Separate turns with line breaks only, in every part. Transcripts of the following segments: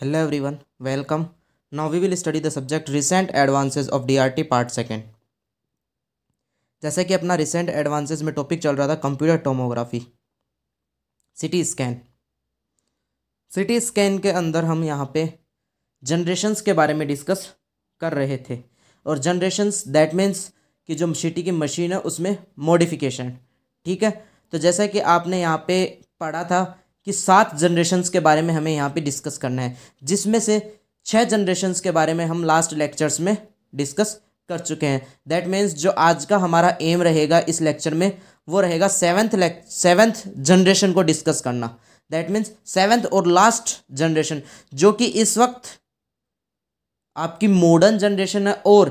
Hello everyone, welcome. Now we will study the subject recent advances of DRT part second. जैसा कि अपना recent advances में topic चल रहा था computer tomography CT scan CT scan के अंदर हम यहाँ पे जनरेशन्स के बारे में डिस्कस कर रहे थे। और जनरेशन्स दैट मीन्स कि जो सिटी की मशीन है उसमें मॉडिफिकेशन ठीक है? तो जैसा कि आपने यहाँ पे पढ़ा था कि सात जनरेशन्स के बारे में हमें यहाँ पे डिस्कस करना है, जिसमें से छः जनरेशन्स के बारे में हम लास्ट लेक्चर्स में डिस्कस कर चुके हैं। दैट मीन्स जो आज का हमारा एम रहेगा इस लेक्चर में, वो रहेगा सेवन्थ सेवन्थ जनरेशन को डिस्कस करना। दैट मीन्स सेवन्थ और लास्ट जनरेशन जो कि इस वक्त आपकी मॉडर्न जनरेशन है और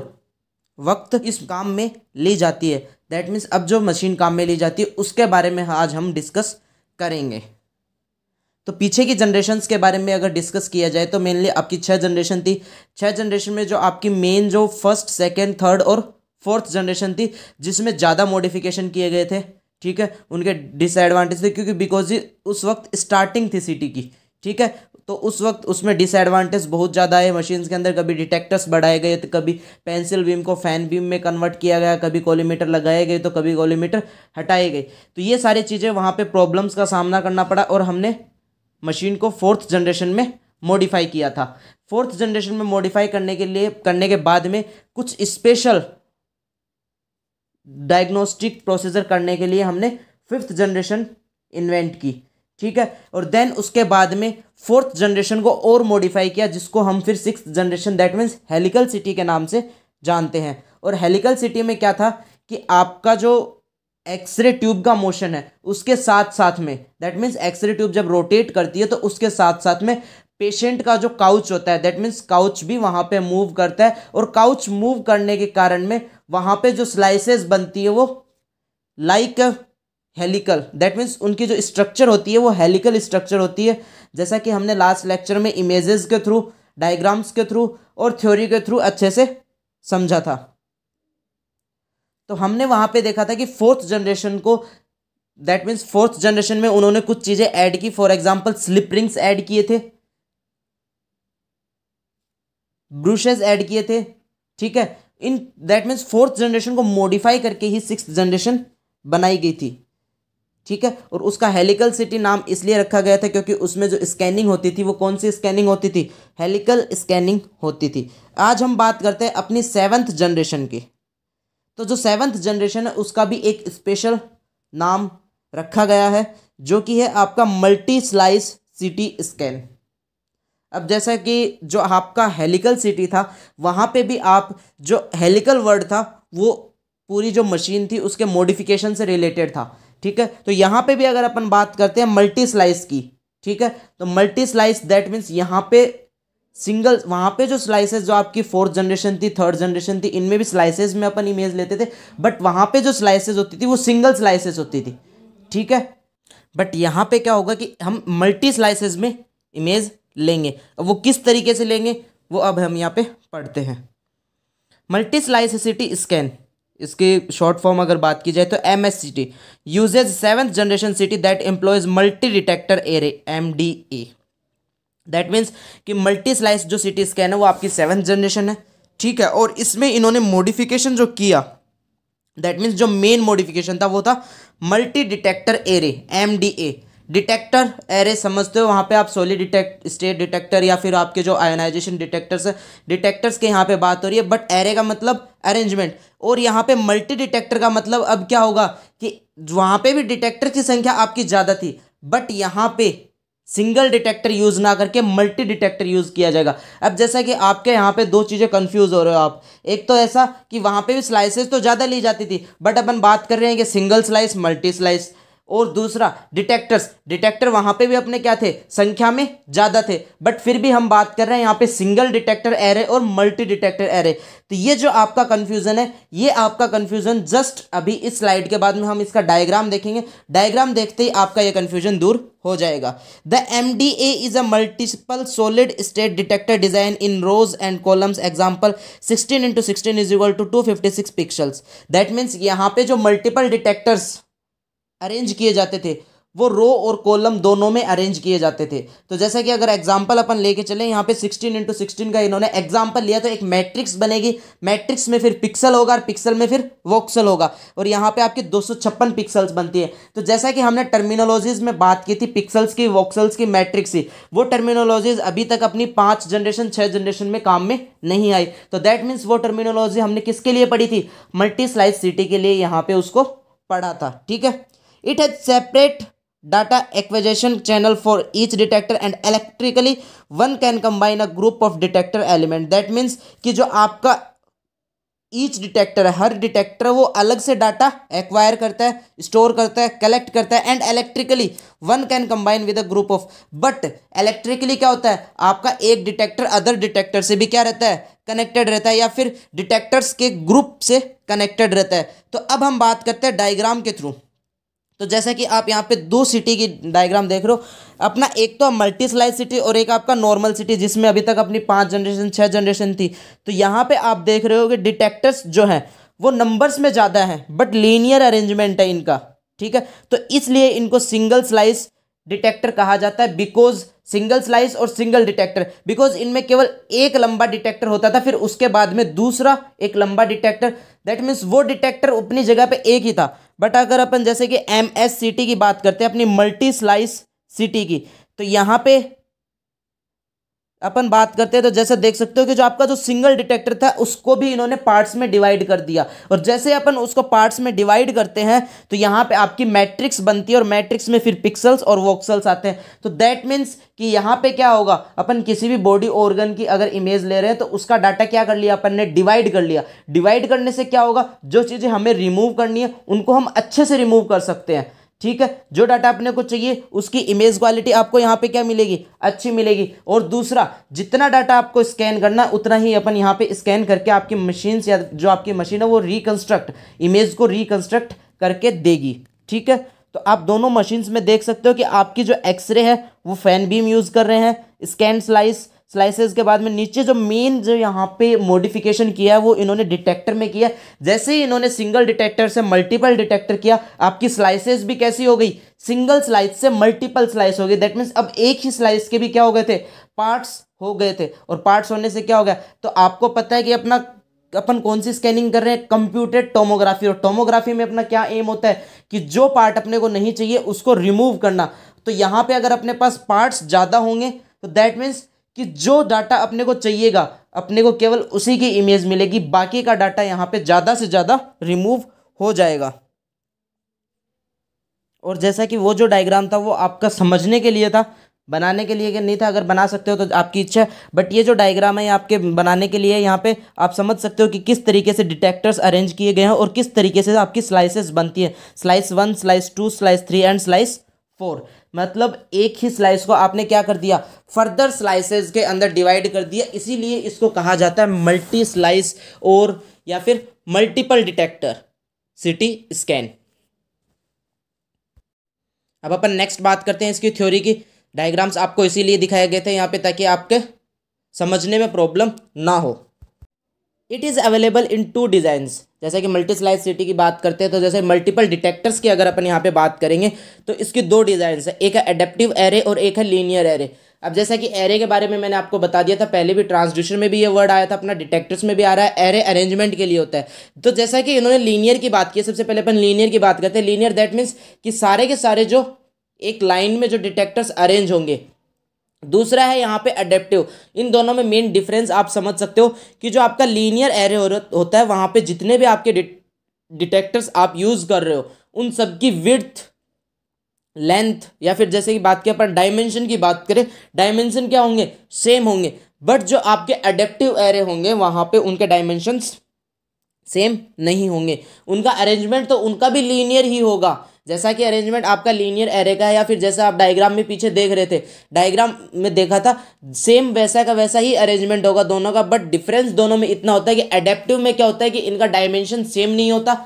वक्त इस काम में ली जाती है। दैट मीन्स अब जो मशीन काम में ली जाती है, उसके बारे में आज हम डिस्कस करेंगे। तो पीछे की जनरेशन्स के बारे में अगर डिस्कस किया जाए तो मेनली आपकी छः जनरेशन थी। छः जनरेशन में जो आपकी मेन जो फ़र्स्ट सेकेंड थर्ड और फोर्थ जनरेशन थी, जिसमें ज़्यादा मॉडिफिकेशन किए गए थे, ठीक है? उनके डिसएडवांटेज थे, क्योंकि बिकॉज़ उस वक्त स्टार्टिंग थी सिटी की, ठीक है? तो उस वक्त उसमें डिसएडवांटेज बहुत ज़्यादा है। मशीन्स के अंदर कभी डिटेक्टर्स बढ़ाए गए तो कभी पेंसिल बीम को फ़ैन बीम में कन्वर्ट किया गया, कभी कोलीमीटर लगाए गए तो कभी कोलीमीटर हटाए गए। तो ये सारी चीज़ें वहाँ पे प्रॉब्लम्स का सामना करना पड़ा और हमने मशीन को फोर्थ जनरेशन में मॉडिफाई किया था। फोर्थ जनरेशन में मॉडिफाई करने के लिए, करने के बाद में कुछ स्पेशल डायग्नोस्टिक प्रोसीजर करने के लिए हमने फिफ्थ जनरेशन इन्वेंट की, ठीक है? और देन उसके बाद में फोर्थ जनरेशन को और मॉडिफाई किया, जिसको हम फिर six generation that means helical CT के नाम से जानते हैं। और हेलिकल सिटी में क्या था कि आपका जो एक्सरे ट्यूब का मोशन है, उसके साथ साथ में। दैट मीन्स एक्सरे ट्यूब जब रोटेट करती है तो उसके साथ साथ में पेशेंट का जो काउच होता है दैट मीन्स काउच भी वहाँ पे मूव करता है और काउच मूव करने के कारण में वहाँ पे जो स्लाइसेस बनती है वो लाइक हेलिकल दैट मीन्स उनकी जो स्ट्रक्चर होती है, वो हेलिकल स्ट्रक्चर होती है। जैसा कि हमने लास्ट लेक्चर में इमेजेस के थ्रू डायग्राम्स के थ्रू और थ्योरी के थ्रू अच्छे से समझा था। तो हमने वहाँ पे देखा था कि फोर्थ जनरेशन को दैट मीन्स फोर्थ जनरेशन में उन्होंने कुछ चीज़ें ऐड की for example slip rings add किए थे ब्रूशेज ऐड किए थे, ठीक है? In that means fourth generation को मॉडिफाई करके ही सिक्स जनरेशन बनाई गई थी, ठीक है? और उसका हेलिकल सिटी नाम इसलिए रखा गया था क्योंकि उसमें जो स्कैनिंग होती थी, वो कौन सी स्कैनिंग होती थी? हेलिकल स्कैनिंग होती थी। आज हम बात करते हैं अपनी सेवन्थ जनरेशन की। तो जो सेवन्थ जनरेशन है, उसका भी एक स्पेशल नाम रखा गया है, जो कि है आपका मल्टी स्लाइस सिटी स्कैन अब जैसा कि जो आपका हेलिकल सिटी था, वहाँ पे भी आप जो हेलिकल वर्ड था, वो पूरी जो मशीन थी, उसके मॉडिफिकेशन से रिलेटेड था, ठीक है? तो यहाँ पे भी अगर अपन बात करते हैं मल्टी स्लाइस की, ठीक है? तो मल्टी स्लाइस दैट मीन्स यहाँ पे सिंगल वहाँ पे जो स्लाइसेस जो आपकी फोर्थ जनरेशन थी थर्ड जनरेशन थी, इनमें भी स्लाइसेस में अपन इमेज लेते थे बट वहाँ पे जो स्लाइसेस होती थी, वो सिंगल स्लाइसेस होती थी। ठीक है? बट यहाँ पे क्या होगा कि हम मल्टी स्लाइसेस में इमेज लेंगे। वो किस तरीके से लेंगे, वो अब हम यहाँ पे पढ़ते हैं। मल्टी स्लाइसिटी स्कैन इसके शॉर्ट फॉर्म अगर बात की जाए तो M S C T uses seventh generation CT that employs multi detector array M D A that means कि मल्टी स्लाइस जो सिटी स्कैन है, वो आपकी सेवन्थ जनरेशन है। ठीक है? और इसमें इन्होंने मॉडिफिकेशन जो किया दैट मीन्स जो मेन मॉडिफिकेशन था, वो था multi detector array M D A detector array समझते हो? वहाँ पे आप सोली डिटेक्ट स्टेट डिटेक्टर या फिर आपके जो आयोनाइजेशन डिटेक्टर्स डिटेक्टर्स के यहाँ पे बात हो रही है बट एरे का मतलब अरेंजमेंट और यहाँ पे मल्टी डिटेक्टर का मतलब अब क्या होगा कि वहाँ पे भी डिटेक्टर की संख्या आपकी ज़्यादा थी बट यहाँ पे सिंगल डिटेक्टर यूज़ ना करके मल्टी डिटेक्टर यूज़ किया जाएगा। अब जैसा कि आपके यहाँ पे दो चीज़ें कंफ्यूज हो रहे हो आप। एक तो ऐसा कि वहाँ पे भी स्लाइसेस तो ज़्यादा ली जाती थी बट अपन बात कर रहे हैं कि सिंगल स्लाइस मल्टी स्लाइस और दूसरा डिटेक्टर्स डिटेक्टर वहाँ पे भी अपने क्या थे? संख्या में ज़्यादा थे. बट फिर भी हम बात कर रहे हैं यहाँ पे सिंगल डिटेक्टर एरे और मल्टी डिटेक्टर एरे तो ये जो आपका कंफ्यूजन है, ये आपका कंफ्यूजन जस्ट अभी इस स्लाइड के बाद में हम इसका डायग्राम देखेंगे. डायग्राम देखते ही आपका ये कंफ्यूजन दूर हो जाएगा. The M D A is a multiple solid state detector design in rows and columns example sixteen into sixteen is equal to two fifty six pixels that means यहाँ पे जो मल्टीपल डिटेक्टर्स अरेंज किए जाते थे। वो रो और column दोनों में अरेंज किए जाते थे। तो जैसा कि अगर एग्ज़ाम्पल अपन लेके चले, यहाँ पे सिक्सटीन इंटू सिक्सटीन का इन्होंने एग्ज़ाम्पल लिया तो एक मैट्रिक्स बनेगी। मैट्रिक्स में फिर पिक्सल होगा और पिक्सल में फिर वोक्सल होगा। और यहाँ पे आपकी दो पिक्सल्स बनती है। तो जैसा कि हमने टर्मिनोलॉजीज में बात की थी पिक्सल्स की वोक्सल्स की मैट्रिक्स की, वो टर्मिनोलॉजीज अभी तक अपनी पाँच जनरेशन छः जनरेशन में काम में नहीं आई। तो दैट मीन्स वो टर्मिनोलॉजी हमने किसके लिए पढ़ी थी? मल्टी स्लाइस सिटी के लिए यहाँ पे उसको पढ़ा था। ठीक है? It has separate data acquisition channel for each detector and electrically one can combine a group of detector element. That means कि जो आपका ईच डिटेक्टर है, हर डिटेक्टर वो अलग से डाटा एक्वायर करता है स्टोर करता है कलेक्ट करता है and electrically one can combine with a group of but electrically क्या होता है? आपका एक डिटेक्टर अदर डिटेक्टर से भी क्या रहता है? कनेक्टेड रहता है या फिर डिटेक्टर्स के ग्रुप से कनेक्टेड रहता है। तो अब हम बात करते हैं डायग्राम के थ्रू तो जैसा कि आप यहाँ पे दो सिटी की डायग्राम देख रहे हो, अपना एक तो मल्टी स्लाइस सिटी और एक आपका नॉर्मल सिटी जिसमें अभी तक अपनी पाँच जनरेशन छः जनरेशन थी। तो यहाँ पे आप देख रहे हो कि डिटेक्टर्स जो हैं, वो नंबर्स में ज़्यादा हैं बट लीनियर अरेंजमेंट है इनका, ठीक है? तो इसलिए इनको सिंगल स्लाइस डिटेक्टर कहा जाता है बिकॉज़ सिंगल स्लाइस और सिंगल डिटेक्टर बिकॉज़ इनमें केवल एक लंबा डिटेक्टर होता था, फिर उसके बाद में दूसरा एक लंबा डिटेक्टर दैट मीन्स वो डिटेक्टर अपनी जगह पे एक ही था। बट अगर अपन जैसे कि एम एस सी टी की बात करते हैं, अपनी मल्टी स्लाइस सी टी की तो यहाँ पे अपन बात करते हैं तो जैसे देख सकते हो कि जो आपका जो सिंगल डिटेक्टर था, उसको भी इन्होंने पार्ट्स में डिवाइड कर दिया। और जैसे अपन उसको पार्ट्स में डिवाइड करते हैं तो यहाँ पे आपकी मैट्रिक्स बनती है और मैट्रिक्स में फिर पिक्सल्स और वोक्सल्स आते हैं। तो दैट मीन्स कि यहाँ पे क्या होगा, अपन किसी भी बॉडी ऑर्गन की अगर इमेज ले रहे हैं तो उसका डाटा क्या कर लिया, अपन ने डिवाइड कर लिया। डिवाइड करने से क्या होगा, जो चीज़ें हमें रिमूव करनी है, उनको हम अच्छे से रिमूव कर सकते हैं। ठीक है? जो डाटा अपने को चाहिए, उसकी इमेज क्वालिटी आपको यहाँ पे क्या मिलेगी? अच्छी मिलेगी। और दूसरा, जितना डाटा आपको स्कैन करना, उतना ही अपन यहाँ पे स्कैन करके आपकी मशीन या जो आपकी मशीन है, वो रिकन्स्ट्रक्ट इमेज को रिकन्स्ट्रक्ट करके देगी। ठीक है? तो आप दोनों मशीन्स में देख सकते हो कि आपकी जो एक्सरे है, वो फ़ैन बीम यूज़ कर रहे हैं। स्कैन स्लाइस स्लाइसेस के बाद में नीचे जो मेन जो यहाँ पे मॉडिफिकेशन किया है, वो इन्होंने डिटेक्टर में किया। जैसे ही इन्होंने सिंगल डिटेक्टर से मल्टीपल डिटेक्टर किया, आपकी स्लाइसेस भी कैसी हो गई? सिंगल स्लाइस से मल्टीपल स्लाइस हो गई। दैट मीन्स अब एक ही स्लाइस के भी क्या हो गए थे? पार्ट्स हो गए थे। और पार्ट्स होने से क्या हो गया? तो आपको पता है कि अपना, अपन कौन सी स्कैनिंग कर रहे हैं? कंप्यूटेड टोमोग्राफी और टोमोग्राफी में अपना क्या एम होता है? कि जो पार्ट अपने को नहीं चाहिए, उसको रिमूव करना। तो यहाँ पे अगर अपने पास पार्ट्स ज़्यादा होंगे तो दैट मीन्स कि जो डाटा अपने को चाहिएगा, अपने को केवल उसी की इमेज मिलेगी, बाकी का डाटा यहाँ पे ज़्यादा से ज़्यादा रिमूव हो जाएगा। और जैसा कि वो जो डायग्राम था, वो आपका समझने के लिए था, बनाने के लिए नहीं था, अगर बना सकते हो तो आपकी इच्छा है बट ये जो डायग्राम है आपके बनाने के लिए यहाँ पे आप समझ सकते हो कि किस तरीके से डिटेक्टर्स अरेंज किए गए हैं और किस तरीके से आपकी स्लाइसेस बनती है। Slice one slice two slice three and slice four मतलब एक ही स्लाइस को आपने क्या कर दिया? फर्दर स्लाइसेस के अंदर डिवाइड कर दिया। इसीलिए इसको कहा जाता है मल्टी स्लाइस और या फिर मल्टीपल डिटेक्टर सिटी स्कैन अब अपन नेक्स्ट बात करते हैं इसकी थ्योरी की। डायग्राम्स आपको इसीलिए दिखाए गए थे यहाँ पे ताकि आपके समझने में प्रॉब्लम ना हो। It is available in two designs जैसे कि मल्टी स्लाइस सिटी की बात करते हैं तो जैसे मल्टीपल डिटेक्टर्स की अगर अपन यहाँ पे बात करेंगे तो इसकी दो डिज़ाइन है। एक है एडेप्टिव एरे और एक है लीनियर एरे अब जैसा कि एरे के बारे में मैंने आपको बता दिया था, पहले भी ट्रांसड्यूशन में भी ये वर्ड आया था, अपना डिटेक्टर्स में भी आ रहा है एरे अरेंजमेंट के लिए होता है। तो जैसा कि इन्होंने लीनियर की बात की सबसे पहले अपन लीनियर की बात करते हैं। लीनियर दैट मीन्स कि सारे के सारे जो एक लाइन में जो डिटेक्टर्स अरेंज होंगे दूसरा है यहाँ पे अडेप्टिव इन दोनों में मेन डिफरेंस आप समझ सकते हो कि जो आपका लीनियर एरे होता है, वहाँ पे जितने भी आपके डिटेक्टर्स आप यूज़ कर रहे हो, उन सब की विर्थ लेंथ या फिर जैसे कि बात की अपन डायमेंशन की बात करें डायमेंशन क्या होंगे? सेम होंगे. बट जो आपके अडेप्टिव एरे होंगे, वहाँ पे उनके डायमेंशंस सेम नहीं होंगे. उनका अरेंजमेंट तो उनका भी लीनियर ही होगा. जैसा कि अरेंजमेंट आपका लीनियर एरे का है या फिर जैसा आप डायग्राम में पीछे देख रहे थे डायग्राम में देखा था सेम वैसा का वैसा ही अरेंजमेंट होगा दोनों का बट डिफरेंस दोनों में इतना होता है कि अडेप्टिव में क्या होता है कि इनका डायमेंशन सेम नहीं होता।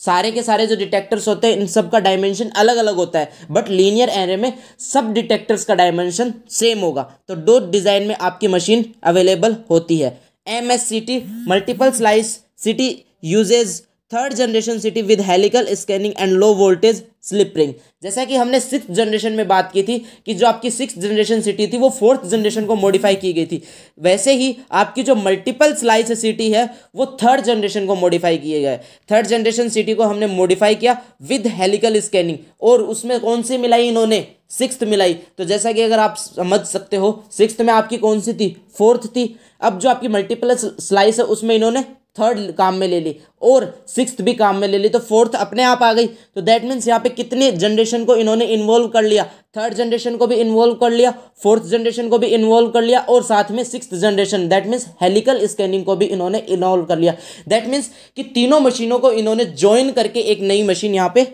सारे के सारे जो डिटेक्टर्स होते हैं, इन सब का डायमेंशन अलग अलग होता है बट लीनियर एरे में सब डिटेक्टर्स का डायमेंशन सेम होगा। तो दो डिज़ाइन में आपकी मशीन अवेलेबल होती है। M S C T multiple slice CT uses third generation CT with helical scanning and low voltage slip ring जैसा कि हमने सिक्स जनरेशन में बात की थी कि जो आपकी सिक्स जनरेशन सिटी थी, वो फोर्थ जनरेशन को मॉडिफाई की गई थी। वैसे ही आपकी जो मल्टीपल स्लाइस सिटी है, वो थर्ड जनरेशन को मॉडिफाई किए गए। थर्ड जनरेशन सिटी को हमने मॉडिफाई किया विद हेलिकल स्कैनिंग और उसमें कौन सी मिलाई इन्होंने? सिक्स मिलाई। तो जैसा कि अगर आप समझ सकते हो सिक्स में आपकी कौन सी थी? फोर्थ थी। अब जो आपकी मल्टीपल स्लाइस है, उसमें इन्होंने थर्ड काम में ले ली और सिक्स भी काम में ले ली तो फोर्थ अपने आप आ गई। तो दैट मीन्स यहाँ पे कितने जनरेशन को इन्होंने इन्वॉल्व कर लिया? थर्ड जनरेशन को भी इन्वॉल्व कर लिया फोर्थ जनरेशन को भी इन्वॉल्व कर लिया और साथ में six generation that means helical scanning को भी इन्होंने इन्वॉल्व कर लिया। दैट मीन्स कि तीनों मशीनों को इन्होंने ज्वाइन करके एक नई मशीन यहाँ पे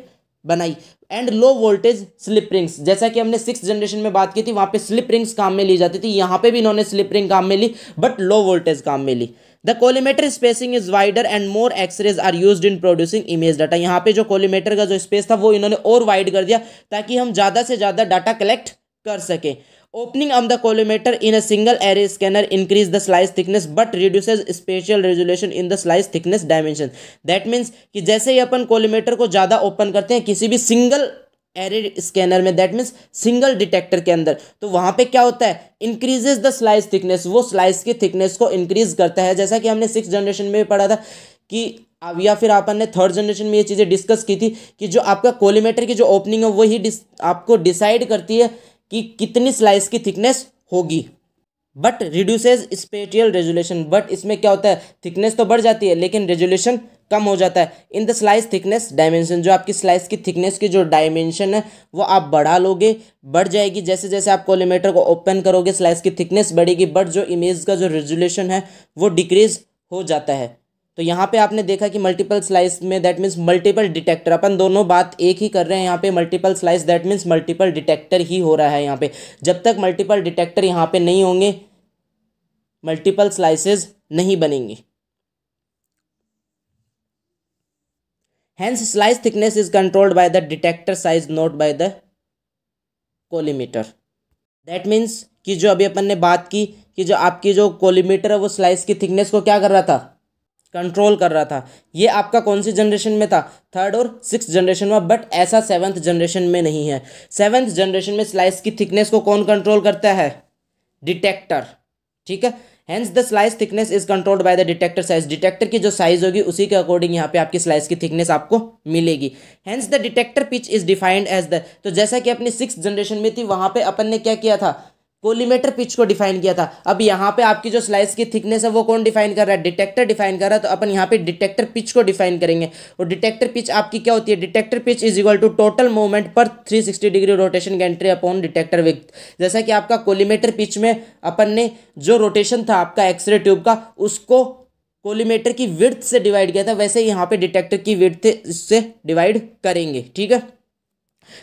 बनाई। And low voltage slip rings जैसा कि हमने सिक्स जनरेशन में बात की थी, वहाँ पे स्लिप रिंग्स काम में ली जाती थी, यहाँ पे भी इन्होंने स्लिप रिंग काम में ली बट लो वोल्टेज काम में ली। The collimator spacing is wider and more x-rays are used in producing image data यहाँ पे जो कोलीमेटर का जो स्पेस था, वो इन्होंने और वाइड कर दिया ताकि हम ज़्यादा से ज़्यादा डाटा कलेक्ट कर सकें। Opening of the collimator in a single array scanner increase the slice thickness but reduces spatial resolution in the slice thickness dimension that means कि जैसे ही अपन कोलीमेटर को ज़्यादा ओपन करते हैं, किसी भी सिंगल एरे स्कैनर में दैट मीन्स सिंगल डिटेक्टर के अंदर। तो वहाँ पे क्या होता है? इंक्रीजेज द स्लाइस थिकनेस वो स्लाइस की थिकनेस को इंक्रीज करता है। जैसा कि हमने सिक्स जनरेशन में भी पढ़ा था कि अब या फिर अपन ने थर्ड जनरेशन में ये चीज़ें डिस्कस की थी कि जो आपका कोलीमेटर की जो ओपनिंग है वही डिस, आपको डिसाइड करती है कि कितनी स्लाइस की थिकनेस होगी। But reduces spatial resolution but इसमें क्या होता है? थिकनेस तो बढ़ जाती है लेकिन रेजोल्यूशन कम हो जाता है। In the slice thickness dimension जो आपकी स्लाइस की थिकनेस की जो डायमेंशन है, वो आप बढ़ा लोगे, बढ़ जाएगी। जैसे जैसे आप कोलीमेटर को ओपन करोगे स्लाइस की थिकनेस बढ़ेगी बट जो इमेज का जो रेजोल्यूशन है, वो डिक्रीज हो जाता है। तो यहाँ पे आपने देखा कि मल्टीपल स्लाइस में दैट मीन्स मल्टीपल डिटेक्टर अपन दोनों बात एक ही कर रहे हैं यहाँ पे multiple slice that means multiple detector ही हो रहा है यहाँ पे। जब तक मल्टीपल डिटेक्टर यहाँ पे नहीं होंगे मल्टीपल स्लाइसेस नहीं बनेंगी। Hence, slice thickness is controlled by the detector size, not by the collimator that means कि जो अभी अपन ने बात की, कि जो आपकी जो कोलीमीटर है, वो स्लाइस की थिकनेस को क्या कर रहा था? कंट्रोल कर रहा था। ये आपका कौन सी जनरेशन में था? थर्ड और सिक्स जनरेशन में बट ऐसा सेवन्थ जनरेशन में नहीं है। सेवन्थ जनरेशन में स्लाइस की थिकनेस को कौन कंट्रोल करता है? डिटेक्टर ठीक है? Hence the slice thickness is controlled by the detector size detector की जो साइज़ होगी, उसी के अकॉर्डिंग यहाँ पे आपकी स्लाइस की थिकनेस आपको मिलेगी। Hence the detector pitch is defined as the तो जैसा कि अपनी सिक्स जनरेशन में थी, वहाँ पे अपन ने क्या किया था? कोलीमेटर पिच को डिफाइन किया था। अब यहाँ पे आपकी जो स्लाइस की थिकनेस है, वो कौन डिफाइन कर रहा है? डिटेक्टर डिफाइन कर रहा है तो अपन यहाँ पे डिटेक्टर पिच को डिफाइन करेंगे। और डिटेक्टर पिच आपकी क्या होती है? Detector pitch is equal to total movement per 360 degree rotation gantry upon detector with जैसा कि आपका कोलीमेटर पिच में अपन ने जो रोटेशन था, आपका एक्सरे ट्यूब का, उसको कोलीमेटर की विर्थ से डिवाइड किया था, वैसे यहाँ पे डिटेक्टर की विर्थ इससे डिवाइड करेंगे, ठीक है?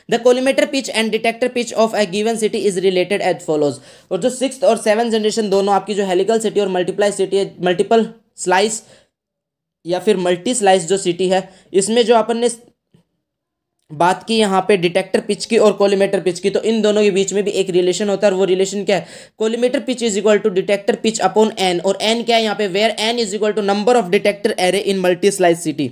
The collimator pitch and detector pitch of a given CT is related as follows और जो सिक्स और सेवन जनरेशन दोनों आपकी जो हेलिकल सिटी और मल्टीप्लाई सिटी है मल्टीपल स्लाइस या फिर मल्टी स्लाइस जो सिटी है, इसमें जो अपन ने बात की यहाँ पे डिटेक्टर पिच की और कोलीमीटर पिच की तो इन दोनों के बीच में भी एक रिलेशन होता है और वो रिलेशन क्या है? Collimator pitch is equal to detector pitch upon N और एन क्या है यहाँ पे? Where N is equal to number of detector array in multi slice CT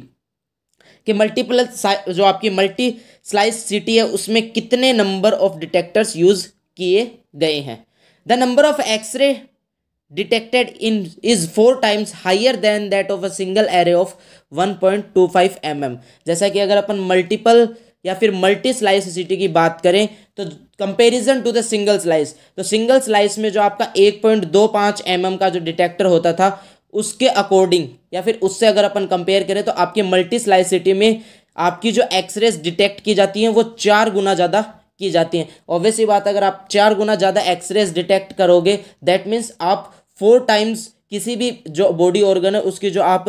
कि मल्टीपल जो आपकी मल्टी स्लाइस सिटी है, उसमें कितने नंबर ऑफ़ डिटेक्टर्स यूज़ किए गए हैं? The number of x-ray detected in is four times higher than that of a single array of 1.25 mm. जैसा कि अगर अपन मल्टीपल या फिर मल्टी स्लाइस सिटी की बात करें तो comparison to the single slice तो सिंगल स्लाइस में जो आपका 1.25 mm का जो डिटेक्टर होता था, उसके अकॉर्डिंग या फिर उससे अगर अपन कंपेयर करें तो आपके मल्टी स्लाइसिटी में आपकी जो एक्सरेज डिटेक्ट की जाती हैं, वो चार गुना ज़्यादा की जाती हैं। ऑब्वियसली बात अगर आप चार गुना ज़्यादा एक्सरेज डिटेक्ट करोगे दैट मीन्स आप फोर टाइम्स किसी भी जो बॉडी ऑर्गन है, उसकी जो आप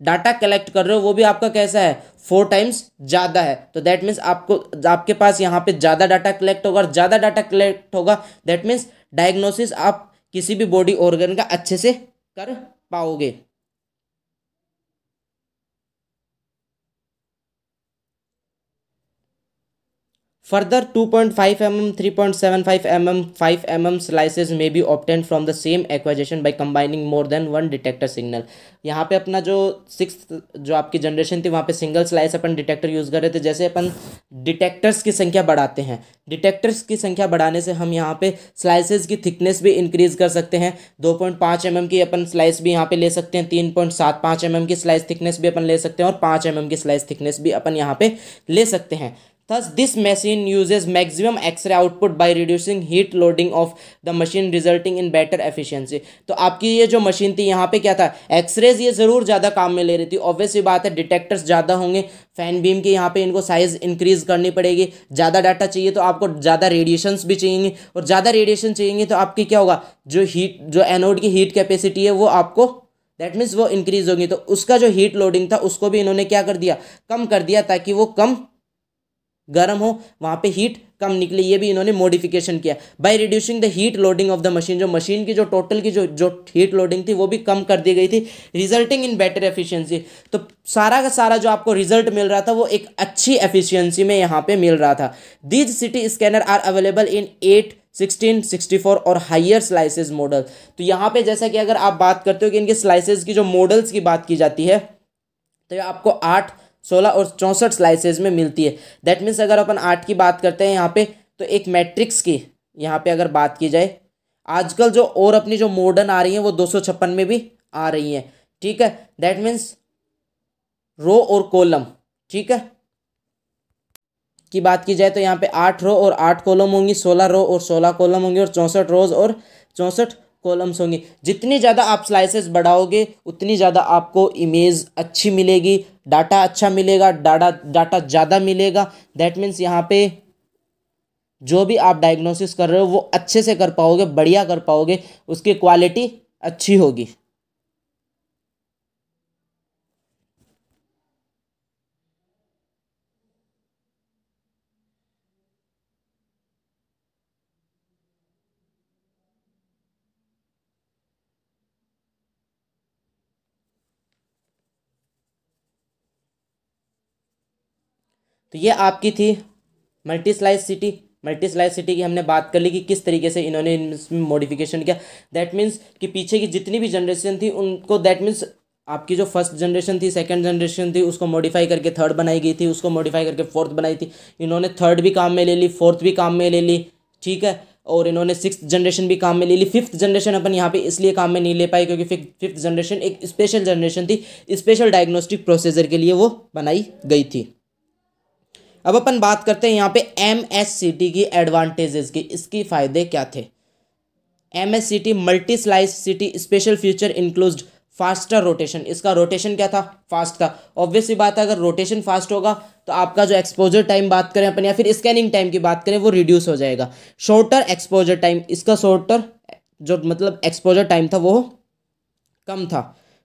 डाटा कलेक्ट कर रहे हो, वो भी आपका कैसा है? फोर टाइम्स ज़्यादा है। तो दैट मीन्स आपको, आपके पास यहाँ पे ज़्यादा डाटा कलेक्ट होगा, और ज़्यादा डाटा कलेक्ट होगा दैट मीन्स डायग्नोसिस आप किसी भी बॉडी ऑर्गन का अच्छे से कर पाओगे। Further, 2.5 mm, 3.75 mm, 5 mm slices may be obtained from the same acquisition by combining more than one detector signal. यहाँ पे अपना जो सिक्स जो आपकी जनरेशन थी वहाँ पे सिंगल स्लाइस अपन डिटेक्टर यूज़ कर रहे थे। जैसे अपन डिटेक्टर्स की संख्या बढ़ाते हैं। डिटेक्टर्स की संख्या बढ़ाने से हम यहाँ पे स्लाइसेस की थिकनेस भी इंक्रीज कर सकते हैं। दो पॉइंट पाँच एम की अपन स्लाइस भी यहाँ पे ले सकते हैं। तीन पॉइंट सात पाँच एम की स्लाइस थिकनेस भी अपन ले सकते हैं और पाँच एम की स्लाइस थिकनेस भी अपन यहाँ पे ले सकते हैं। Thus, this machine uses maximum X-ray output by reducing heat loading of the machine resulting in better efficiency. तो आपकी ये जो मशीन थी यहाँ पे क्या था? एक्सरेज ये ज़रूर ज़्यादा काम में ले रही थी। ऑब्वियसली बात है डिटेक्टर्स ज़्यादा होंगे। फ़ैन बीम के यहाँ पे इनको साइज़ इंक्रीज करनी पड़ेगी। ज़्यादा डाटा चाहिए तो आपको ज़्यादा रेडिएशंस भी चाहिए और ज़्यादा रेडिएशन चाहिए तो आपकी क्या होगा? जो हीट जो एनोड की हीट कैपेसिटी है वो आपको दैट मीन्स वो इंक्रीज होगी। तो उसका जो हीट लोडिंग था उसको भी इन्होंने क्या कर दिया? कम कर दिया ताकि वो कम गर्म हो, वहाँ पे हीट कम निकले, ये भी इन्होंने मॉडिफिकेशन किया। By reducing the heat loading of the machine जो मशीन की जो टोटल की जो जो हीट लोडिंग थी, वो भी कम कर दी गई थी रिजल्टिंग इन बेटर एफिशिएंसी तो सारा का सारा जो आपको रिज़ल्ट मिल रहा था, वो एक अच्छी एफिशिएंसी में यहाँ पे मिल रहा था। These CT scanner are available in eight sixteen sixty four और हाइयर स्लाइसेज मॉडल तो यहाँ पे जैसा कि अगर आप बात करते हो कि इनके स्लाइसेज की जो मॉडल्स की बात की जाती है तो आपको आठ सोलह और चौंसठ स्लाइसेज में मिलती है। दैट मीन्स अगर अपन आठ की बात करते हैं यहाँ पे तो एक मैट्रिक्स की यहाँ पे अगर बात की जाए, आजकल जो और अपनी जो मॉडर्न आ रही हैं, वो दो सौ छप्पन में भी आ रही हैं। ठीक है? दैट मीन्स रो और कॉलम ठीक है? की बात की जाए तो यहाँ पे आठ रो और आठ कॉलम होंगी, सोलह रो और सोलह कॉलम होंगे और चौंसठ रोज और चौंसठ कॉलम्स होंगे। जितनी ज़्यादा आप स्लाइसेस बढ़ाओगे, उतनी ज़्यादा आपको इमेज अच्छी मिलेगी डाटा अच्छा मिलेगा डाटा डाटा ज़्यादा मिलेगा। दैट मीन्स यहाँ पे जो भी आप डायग्नोसिस कर रहे हो, वो अच्छे से कर पाओगे, बढ़िया कर पाओगे, उसकी क्वालिटी अच्छी होगी। तो ये आपकी थी multi slice CT multi slice CT की हमने बात कर ली कि किस तरीके से इन्होंने इसमें मॉडिफिकेशन किया। दैट मीन्स कि पीछे की जितनी भी जनरेशन थी, उनको दैट मीन्स आपकी जो फ़र्स्ट जनरेशन थी सेकंड जनरेशन थी, उसको मॉडिफाई करके थर्ड बनाई गई थी, उसको मॉडिफाई करके फोर्थ बनाई थी। इन्होंने थर्ड भी काम में ले ली फोर्थ भी काम में ले ली, ठीक है? और इन्होंने सिक्स जनरेशन भी काम में ले ली। फिफ्थ जनरेशन अपन यहाँ पे इसलिए काम में नहीं ले पाए क्योंकि फिफ्थ जनरेशन एक स्पेशल जनरेशन थी। स्पेशल डायग्नोस्टिक प्रोसीजर के लिए वो बनाई गई थी। अब अपन बात करते हैं यहाँ पे एम एस सी टी की एडवांटेजेस की। इसकी फ़ायदे क्या थे? M S C T multi slice CT special feature includes faster rotation इसका रोटेशन क्या था? फास्ट था। ऑब्वियसली बात है, अगर रोटेशन फास्ट होगा तो आपका जो एक्सपोजर टाइम बात करें अपन, या फिर स्कैनिंग टाइम की बात करें, वो रिड्यूस हो जाएगा। शॉर्टर एक्सपोजर टाइम इसका शॉर्टर जो मतलब एक्सपोजर टाइम था, वो कम था।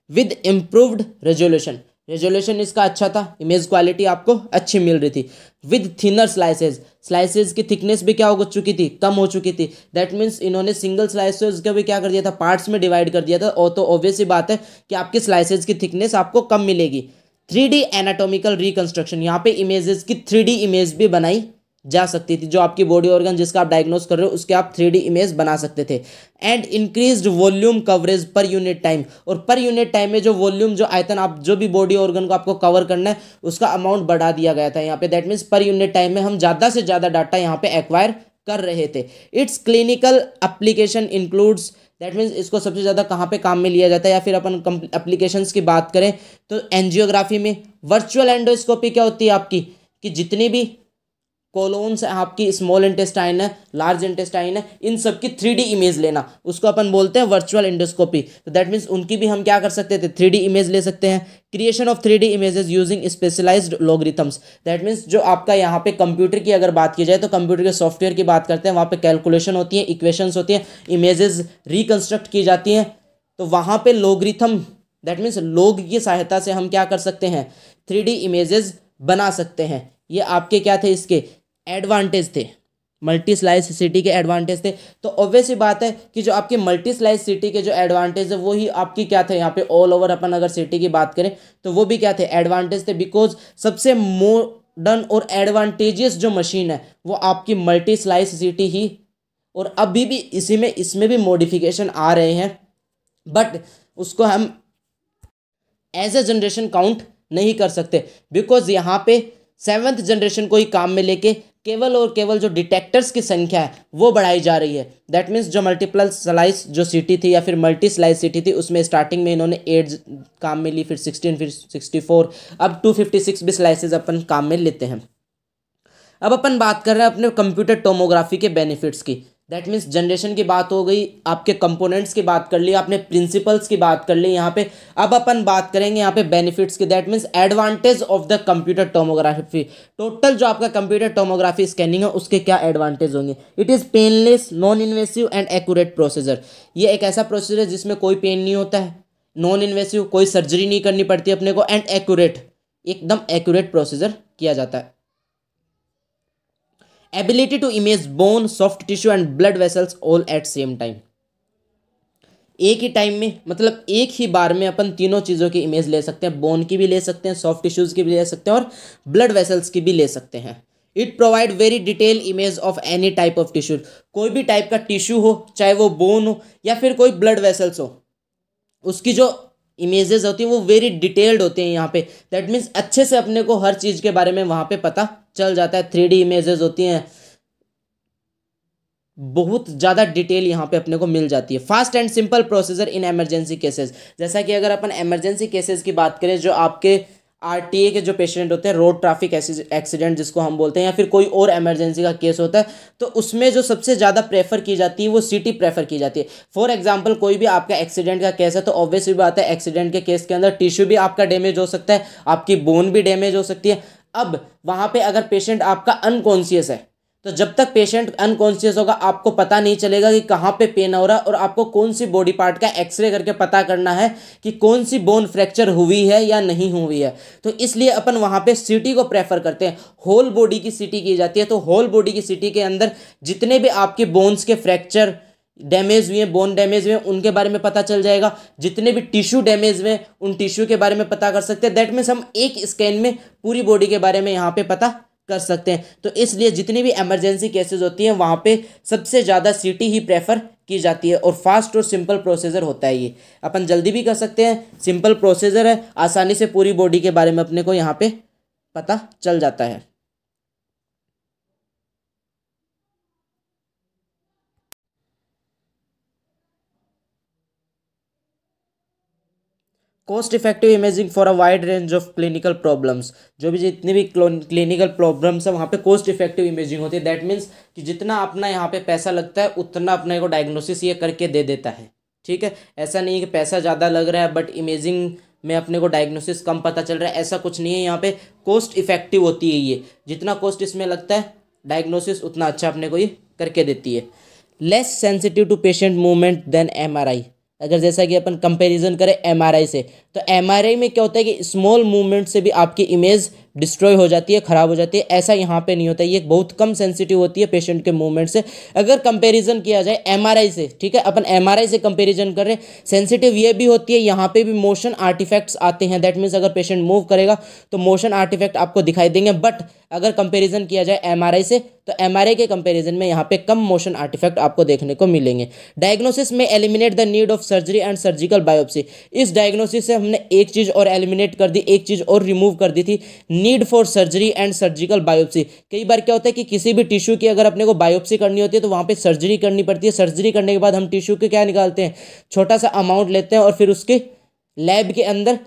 विद इम्प्रूव्ड रेजोल्यूशन रेजोल्यूशन इसका अच्छा था इमेज क्वालिटी आपको अच्छी मिल रही थी। विद थिनर स्लाइसेज स्लाइसेज की थिकनेस भी क्या हो चुकी थी? कम हो चुकी थी। दैट मीन्स इन्होंने सिंगल स्लाइसेज का भी क्या कर दिया था? पार्ट्स में डिवाइड कर दिया था। और तो ऑब्वियस ही बात है कि आपकी स्लाइसेज की थिकनेस आपको कम मिलेगी। थ्री डी एनाटोमिकल रिकन्स्ट्रक्शन यहाँ पे इमेजेस की थ्री डी इमेज भी बनाई जा सकती थी। जो आपकी बॉडी ऑर्गन जिसका आप डायग्नोस कर रहे हो, उसके आप थ्री इमेज बना सकते थे। And increase volume coverage per unit time और पर यूनिट टाइम में जो वॉल्यूम जो आयतन, आप जो भी बॉडी ऑर्गन को आपको कवर करना है, उसका अमाउंट बढ़ा दिया गया था यहाँ पे। That means per unit time में हम ज़्यादा से ज़्यादा डाटा यहाँ पे एक्वायर कर रहे थे। Its clinical application includes that means इसको सबसे ज़्यादा कहाँ पे काम में लिया जाता है? या फिर अपन एप्लीकेशंस की बात करें तो एनजियोग्राफी में। वर्चुअल एंडोस्कोपी क्या होती है आपकी? कि जितनी भी कोलोन्स आपकी स्मॉल इंटेस्टाइन है, लार्ज इंटेस्टाइन है, इन सब की थ्री इमेज लेना। उसको अपन बोलते हैं वर्चुअल इंडोस्कोपी तो दैट मीन्स उनकी भी हम क्या कर सकते थे? थ्री इमेज ले सकते हैं। Creation of three D images using specialized logarithms that means जो आपका यहाँ पे कंप्यूटर की अगर बात की जाए तो कंप्यूटर के सॉफ्टवेयर की बात करते हैं, वहाँ पे कैलकुलेशन होती है इक्वेशंस होती हैं इमेजेस रिकन्स्ट्रक्ट की जाती हैं। तो वहाँ पे लॉगरिथम दैट मीन्स लोग की सहायता से हम क्या कर सकते हैं? थ्री डी इमेजेस बना सकते हैं। ये आपके क्या थे इसके? एडवांटेज थे। मल्टी स्लाइस सिटी के एडवांटेज थे। तो ऑब्वियस ही बात है कि जो आपकी मल्टी स्लाइस सिटी के जो एडवांटेज है वो ही आपकी क्या थे? यहाँ पे ऑल ओवर अपन अगर सिटी की बात करें तो वो भी क्या थे? एडवांटेज थे बिकॉज़ सबसे मॉडर्न और एडवांटेजियस जो मशीन है, वो आपकी मल्टी स्लाइस सिटी ही। और अभी भी इसी में, इसमें भी मॉडिफिकेशन आ रहे हैं। बट उसको हम एज ए जनरेशन काउंट नहीं कर सकते। बिकॉज़ यहाँ पे सेवन्थ जनरेशन को ही काम में लेके केवल और केवल जो डिटेक्टर्स की संख्या है, वो बढ़ाई जा रही है। दैट मीन्स जो मल्टीपल स्लाइस जो सिटी थी या फिर मल्टी स्लाइस सिटी थी, उसमें स्टार्टिंग में इन्होंने एट काम में ली, फिर सिक्सटीन फिर सिक्सटी फोर अब टू फिफ्टी सिक्स भी स्लाइसेज अपन काम में लेते हैं। अब अपन बात कर रहे हैं अपने कंप्यूटर टोमोग्राफी के बेनिफिट्स की। दैट मीन्स जनरेशन की बात हो गई, आपके कंपोनेंट्स की बात कर ली, आपने प्रिंसिपल्स की बात कर ली, यहाँ पे अब अपन बात करेंगे यहाँ पे बेनिफिट्स की। That means advantage of the computer tomography total जो आपका कंप्यूटर टोमोग्राफी स्कैनिंग है, उसके क्या एडवांटेज होंगे? It is painless non invasive and accurate procedure ये एक ऐसा प्रोसीजर है जिसमें कोई पेन नहीं होता है। नॉन इन्वेसिव कोई सर्जरी नहीं करनी पड़ती अपने को। एंड एक्यूरेट एकदम एक्यूरेट प्रोसीजर किया जाता है। Ability to image bone soft tissue and blood vessels all at same time एक ही टाइम में मतलब एक ही बार में अपन तीनों चीज़ों की इमेज ले सकते हैं बोन की भी ले सकते हैं सॉफ्ट टिश्यूज़ की भी ले सकते हैं और ब्लड वेसल्स की भी ले सकते हैं। It provide very detail image of any type of tissue कोई भी टाइप का टिश्यू हो, चाहे वो बोन हो या फिर कोई ब्लड वेसल्स हो, उसकी जो इमेजेस होती हैं वो वेरी डिटेल्ड होते हैं यहाँ पे। दैट मीन्स अच्छे से अपने को हर चीज़ के बारे में वहाँ पे पता चल जाता है थ्री डी इमेजेस होती हैं। बहुत ज़्यादा डिटेल यहाँ पे अपने को मिल जाती है। Fast and simple procedure in emergency cases जैसा कि अगर अपन एमरजेंसी केसेस की बात करें, जो आपके आरटीए के जो पेशेंट होते हैं रोड ट्रैफ़िक एक्सीडेंट जिसको हम बोलते हैं, या फिर कोई और इमरजेंसी का केस होता है तो उसमें जो सबसे ज़्यादा प्रेफर की जाती है, वो सिटी प्रेफर की जाती है। फॉर एग्जांपल कोई भी आपका एक्सीडेंट का केस है तो ऑब्वियसली बात है एक्सीडेंट के केस के अंदर टिश्यू भी आपका डैमेज हो सकता है, आपकी बोन भी डैमेज हो सकती है। अब वहाँ पर अगर पेशेंट आपका अनकॉन्सियस है तो जब तक पेशेंट अनकॉन्शियस होगा, आपको पता नहीं चलेगा कि कहाँ पे पेन हो रहा है और आपको कौन सी बॉडी पार्ट का एक्सरे करके पता करना है कि कौन सी बोन फ्रैक्चर हुई है या नहीं हुई है। तो इसलिए अपन वहाँ पे सीटी को प्रेफर करते हैं। होल बॉडी की सीटी की जाती है तो होल बॉडी की सीटी के अंदर जितने भी आपके बोन्स के फ्रैक्चर डैमेज हुए हैं बोन डैमेज हुए उनके बारे में पता चल जाएगा। जितने भी टिश्यू डैमेज हुए उन टिश्यू के बारे में पता कर सकते हैं। दैट मीन्स हम एक स्कैन में पूरी बॉडी के बारे में यहाँ पे पता कर सकते हैं। तो इसलिए जितनी भी इमरजेंसी केसेस होती हैं, वहाँ पे सबसे ज़्यादा सीटी ही प्रेफर की जाती है और फास्ट और सिंपल प्रोसीजर होता है ये। अपन जल्दी भी कर सकते हैं सिंपल प्रोसीजर है, आसानी से पूरी बॉडी के बारे में अपने को यहाँ पे पता चल जाता है। Cost effective imaging for a wide range of clinical problems जो भी जितनी भी क्लिनिकल प्रॉब्लम्स है, वहाँ पे कॉस्ट इफ़ेक्टिव इमेजिंग होती है। दैट मीन्स कि जितना अपना यहाँ पे पैसा लगता है, उतना अपने को डायग्नोसिस ये करके दे देता है। ठीक है? ऐसा नहीं है कि पैसा ज़्यादा लग रहा है बट इमेजिंग में अपने को डायग्नोसिस कम पता चल रहा है। ऐसा कुछ नहीं है। यहाँ पे कॉस्ट इफ़ेक्टिव होती है ये। जितना कॉस्ट इसमें लगता है डायग्नोसिस उतना अच्छा अपने को ये करके देती है। Less sensitive to patient movement than MRI अगर जैसा कि अपन कंपैरिजन करें एमआरआई से तो एमआरआई में क्या होता है कि स्मॉल मूवमेंट से भी आपकी इमेज डिस्ट्रॉय हो जाती है, ख़राब हो जाती है। ऐसा यहाँ पे नहीं होता, ये बहुत कम सेंसिटिव होती है पेशेंट के मूवमेंट से। अगर कंपैरिजन किया जाए एमआरआई से, ठीक है, अपन एमआरआई से कंपैरिजन कर रहे हैं सेंसिटिव ये भी होती है, यहाँ पे भी मोशन आर्टिफैक्ट्स आते हैं। दैट मीन्स अगर पेशेंट मूव करेगा तो मोशन आर्टिफैक्ट आपको दिखाई देंगे बट अगर कंपेरिजन किया जाए एमआरआई से तो एमआरआई के कंपेरिजन में यहाँ पे कम मोशन आर्टिफैक्ट आपको देखने को मिलेंगे। डायग्नोसिस में eliminate the need of surgery and surgical biopsy इस डायग्नोसिस से हमने एक चीज़ और एलिमिनेट कर दी, एक चीज़ और रिमूव कर दी थी need for surgery and surgical biopsy कई बार क्या होता है कि किसी भी टिश्यू की अगर अपने को बायोप्सी करनी होती है तो वहाँ पर सर्जरी करनी पड़ती है। सर्जरी करने के बाद हम टिश्यू के क्या निकालते हैं? छोटा सा अमाउंट लेते हैं और फिर उसके लैब के अंदर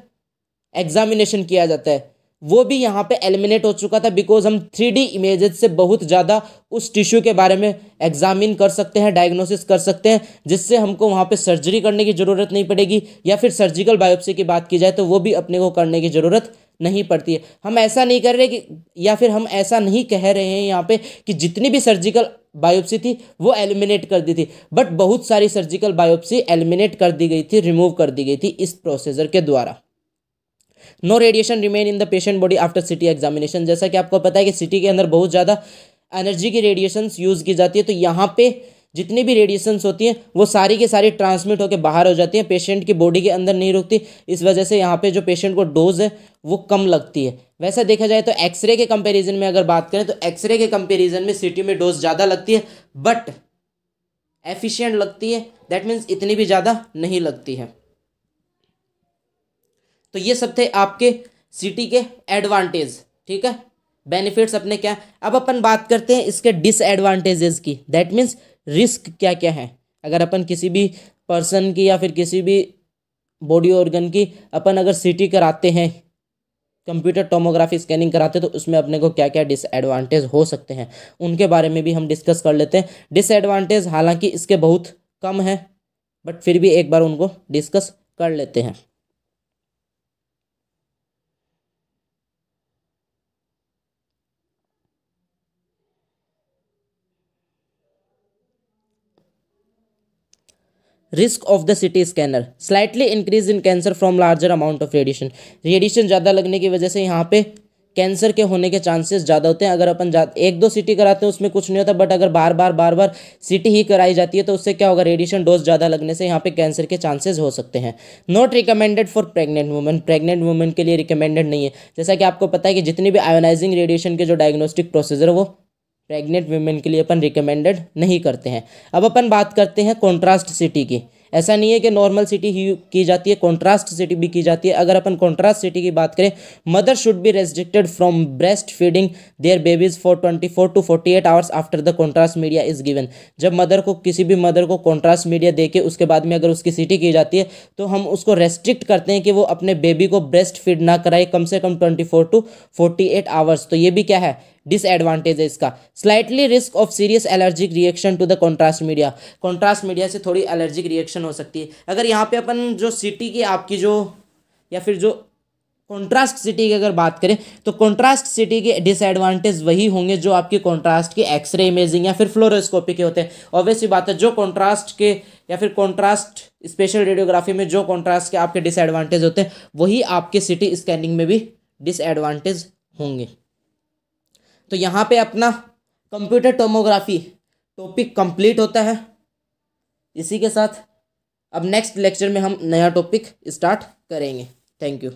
एग्जामिनेशन किया जाता है। वो भी यहाँ पे एलिमिनेट हो चुका था बिकॉज़ हम थ्री डी इमेजेस से बहुत ज़्यादा उस टिश्यू के बारे में एग्जामिन कर सकते हैं डायग्नोसिस कर सकते हैं, जिससे हमको वहाँ पे सर्जरी करने की ज़रूरत नहीं पड़ेगी या फिर सर्जिकल बायोप्सी की बात की जाए तो वो भी अपने को करने की ज़रूरत नहीं पड़ती है। हम ऐसा नहीं कर रहे कि, या फिर हम ऐसा नहीं कह रहे हैं यहाँ पे कि जितनी भी सर्जिकल बायोप्सी थी, वो एलिमिनेट कर दी थी। बट बहुत सारी सर्जिकल बायोप्सी एलिमिनेट कर दी गई थी रिमूव कर दी गई थी इस प्रोसीजर के द्वारा। No radiation remain in the patient body after CT examination जैसा कि आपको पता है कि सिटी के अंदर बहुत ज़्यादा एनर्जी की रेडिएशन यूज़ की जाती है तो यहाँ पे जितनी भी रेडिएशंस होती हैं, वो सारी की सारी ट्रांसमिट होकर बाहर हो जाती हैं पेशेंट की बॉडी के अंदर नहीं रुकती। इस वजह से यहाँ पे जो पेशेंट को डोज है, वो कम लगती है। वैसे देखा जाए तो एक्सरे के कंपैरिजन में अगर बात करें तो एक्सरे के कंपैरिजन में सिटी में डोज ज़्यादा लगती है बट एफिशिएंट लगती है दैट मीन्स इतनी भी ज़्यादा नहीं लगती है। तो ये सब थे आपके सिटी के एडवांटेज ठीक है? बेनिफिट्स अपने क्या? अब अपन बात करते हैं इसके डिसएडवांटेजेस की। दैट मीन्स रिस्क क्या क्या है? अगर अपन किसी भी पर्सन की या फिर किसी भी बॉडी ऑर्गन की अपन अगर सीटी कराते हैं कंप्यूटर टोमोग्राफी स्कैनिंग कराते तो उसमें अपने को क्या क्या डिसएडवांटेज हो सकते हैं? उनके बारे में भी हम डिस्कस कर लेते हैं। डिसएडवांटेज हालाँकि इसके बहुत कम हैं बट फिर भी एक बार उनको डिस्कस कर लेते हैं। Risk of the CT scanner slightly increase in cancer from larger amount of radiation radiation ज़्यादा लगने की वजह से यहाँ पे कैंसर के होने के चांसेस ज़्यादा होते हैं। अगर अपन एक दो सिटी कराते हैं, उसमें कुछ नहीं होता बट अगर बार बार बार बार सिटी ही कराई जाती है तो उससे क्या होगा? रेडिएशन डोज ज़्यादा लगने से यहाँ पे कैंसर के चांसेस हो सकते हैं। Not recommended for pregnant women pregnant women के लिए रिकमेंडेड नहीं है। जैसा कि आपको पता है कि जितनी भी आयोनाइजिंग रेडिएशन के जो डायग्नोस्टिक प्रोसीजर वो प्रेग्नेंट वीमेन के लिए अपन रिकमेंडेड नहीं करते हैं। अब अपन बात करते हैं कॉन्ट्रास्ट सिटी की। ऐसा नहीं है कि नॉर्मल सिटी ही की जाती है कॉन्ट्रास्ट सिटी भी की जाती है। अगर अपन कॉन्ट्रास्ट सिटी की बात करें mother should be restricted from breast feeding their babies for twenty four to forty eight hours after the contrast media is given जब मदर को, किसी भी मदर को कॉन्ट्रास्ट मीडिया दे के उसके बाद में अगर उसकी सिटी की जाती है तो हम उसको रेस्ट्रिक्ट करते हैं कि वो अपने बेबी को ब्रेस्ट फ़ीड ना कराए, कम से कम twenty four to forty eight hours तो ये भी क्या है? डिसएडवांटेज है इसका slightly risk of serious allergic reaction to the contrast media contrast media से थोड़ी एलर्जिक रिएक्शन हो सकती है। अगर यहाँ पे अपन जो सिटी की आपकी जो, या फिर जो कॉन्ट्रास्ट सिटी की अगर बात करें तो कॉन्ट्रास्ट सिटी के डिसएडवांटेज वही होंगे जो आपकी कॉन्ट्रास्ट के एक्सरे इमेजिंग या फिर फ्लोरोस्कोपी के होते हैं। ऑब्वियसली बात है, जो कॉन्ट्रास्ट के, या फिर कॉन्ट्रास्ट स्पेशल रेडियोग्राफी में जो कॉन्ट्रास्ट के आपके डिसएडवांटेज होते हैं, वही आपके सिटी स्कैनिंग में भी डिसएडवांटेज होंगे। तो यहाँ पे अपना कंप्यूटर टोमोग्राफी टॉपिक कंप्लीट होता है। इसी के साथ अब नेक्स्ट लेक्चर में हम नया टॉपिक स्टार्ट करेंगे। Thank you